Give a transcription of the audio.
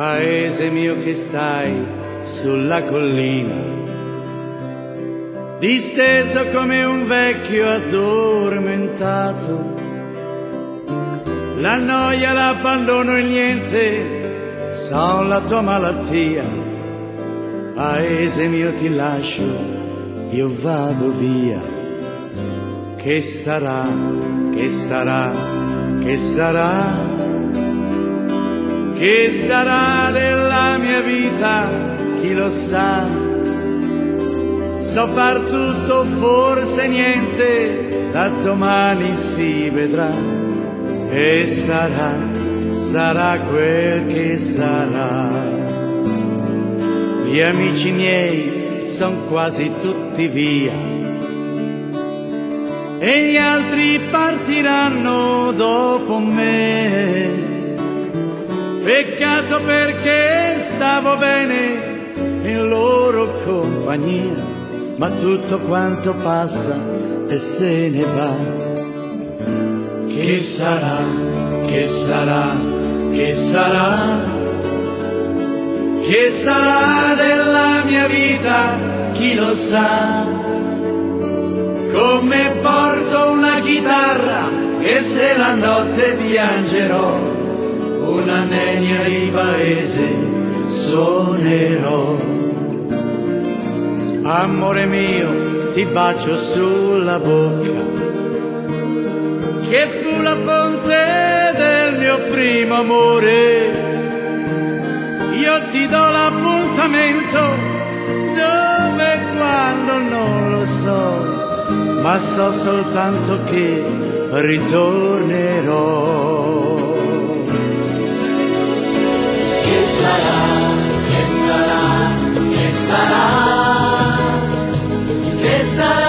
paese mio che stai sulla collina, disteso come un vecchio addormentato. La noia, l'abbandono e niente sono la tua malattia. Paese mio ti lascio, io vado via. Che sarà, che sarà, che sarà? Che sarà della mia vita, chi lo sa? So far tutto, forse niente, da domani si vedrà. E sarà, sarà quel che sarà. Gli amici miei son quasi tutti via. E gli altri partiranno dopo me Peccato perché stavo bene in loro compagnia, ma tutto quanto passa e se ne va. Che sarà, che sarà, che sarà, che sarà della mia vita, chi lo sa. Come porto una chitarra e se la notte piangerò una nenia di paese suonerò. Amore mio, ti bacio sulla bocca, che fu la fonte del mio primo amore. Io ti do l'appuntamento dove e quando non lo so, ma so soltanto che ritornerò. Sarà, che sarà